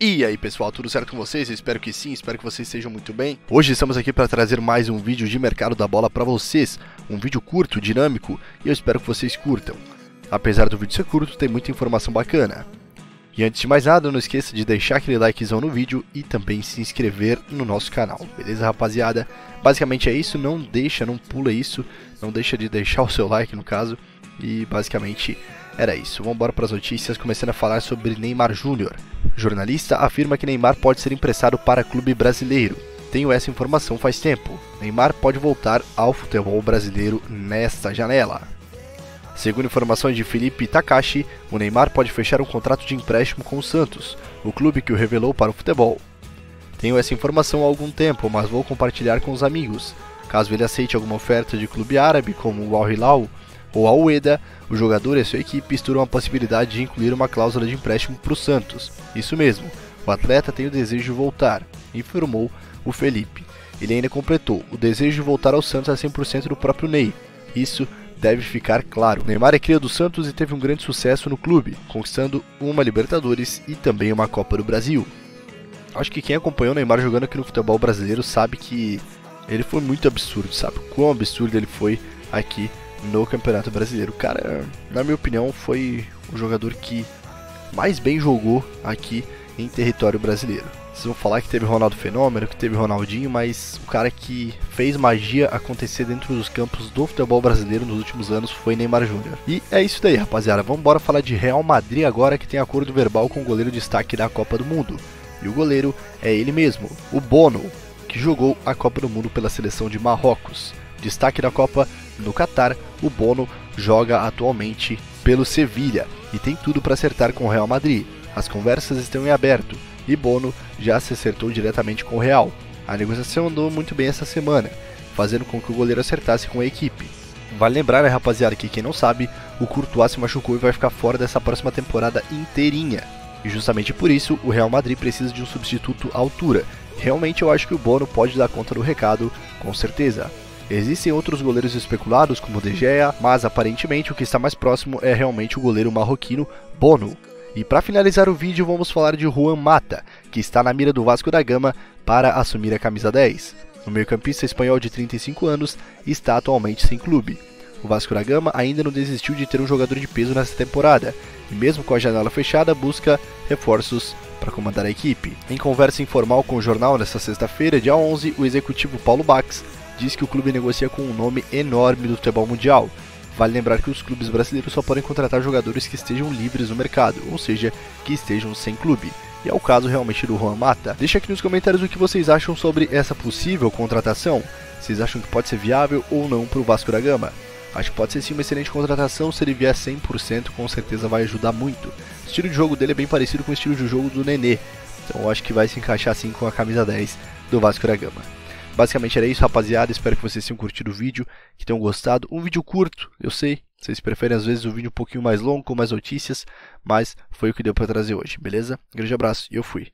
E aí pessoal, tudo certo com vocês? Espero que sim, espero que vocês estejam muito bem. Hoje estamos aqui para trazer mais um vídeo de mercado da bola para vocês, um vídeo curto, dinâmico, e eu espero que vocês curtam. Apesar do vídeo ser curto, tem muita informação bacana. E antes de mais nada, não esqueça de deixar aquele likezão no vídeo e também se inscrever no nosso canal, beleza rapaziada? Basicamente é isso, não deixa, não pula isso, não deixa de deixar o seu like no caso, e basicamente era isso. Vamos embora para as notícias, começando a falar sobre Neymar Júnior. Jornalista afirma que Neymar pode ser emprestado para clube brasileiro. Tenho essa informação faz tempo. Neymar pode voltar ao futebol brasileiro nesta janela. Segundo informações de Felipe Takashi, o Neymar pode fechar um contrato de empréstimo com o Santos, o clube que o revelou para o futebol. Tenho essa informação há algum tempo, mas vou compartilhar com os amigos. Caso ele aceite alguma oferta de clube árabe, como o Al Hilal ou Al Ueda, o jogador e a sua equipe estudam a possibilidade de incluir uma cláusula de empréstimo para o Santos. Isso mesmo, o atleta tem o desejo de voltar, informou o Felipe. Ele ainda completou: o desejo de voltar ao Santos é 100% do próprio Ney. Isso deve ficar claro. Neymar é cria do Santos e teve um grande sucesso no clube, conquistando uma Libertadores e também uma Copa do Brasil. Acho que quem acompanhou o Neymar jogando aqui no futebol brasileiro sabe que ele foi muito absurdo, sabe? Quão absurdo ele foi aqui no Campeonato Brasileiro. Cara, na minha opinião, foi o jogador que mais bem jogou aqui em território brasileiro. Vocês vão falar que teve Ronaldo Fenômeno, que teve Ronaldinho, mas o cara que fez magia acontecer dentro dos campos do futebol brasileiro nos últimos anos foi Neymar Júnior. E é isso daí, rapaziada. Vamos embora falar de Real Madrid agora, que tem acordo verbal com o goleiro destaque da Copa do Mundo. E o goleiro é ele mesmo, o Bono, que jogou a Copa do Mundo pela seleção de Marrocos. Destaque da Copa no Catar, o Bono joga atualmente pelo Sevilha e tem tudo para acertar com o Real Madrid. As conversas estão em aberto e Bono já se acertou diretamente com o Real. A negociação andou muito bem essa semana, fazendo com que o goleiro acertasse com a equipe. Vale lembrar, né, rapaziada, que quem não sabe, o Courtois se machucou e vai ficar fora dessa próxima temporada inteirinha. E justamente por isso, o Real Madrid precisa de um substituto à altura. Realmente eu acho que o Bono pode dar conta do recado, com certeza. Existem outros goleiros especulados, como De Gea, mas aparentemente o que está mais próximo é realmente o goleiro marroquino Bono. E para finalizar o vídeo, vamos falar de Juan Mata, que está na mira do Vasco da Gama para assumir a camisa 10. O meio-campista espanhol de 35 anos está atualmente sem clube. O Vasco da Gama ainda não desistiu de ter um jogador de peso nesta temporada, e mesmo com a janela fechada, busca reforços para comandar a equipe. Em conversa informal com o jornal nesta sexta-feira, dia 11, o executivo Paulo Bax diz que o clube negocia com um nome enorme do futebol mundial. Vale lembrar que os clubes brasileiros só podem contratar jogadores que estejam livres no mercado, ou seja, que estejam sem clube. E é o caso realmente do Juan Mata. Deixa aqui nos comentários o que vocês acham sobre essa possível contratação. Vocês acham que pode ser viável ou não para o Vasco da Gama? Acho que pode ser sim uma excelente contratação, se ele vier 100% com certeza vai ajudar muito. O estilo de jogo dele é bem parecido com o estilo de jogo do Nenê, então acho que vai se encaixar sim com a camisa 10 do Vasco da Gama. Basicamente era isso, rapaziada. Espero que vocês tenham curtido o vídeo, que tenham gostado. Um vídeo curto, eu sei. Vocês preferem às vezes um vídeo um pouquinho mais longo, com mais notícias, mas foi o que deu para trazer hoje, beleza? Um grande abraço e eu fui.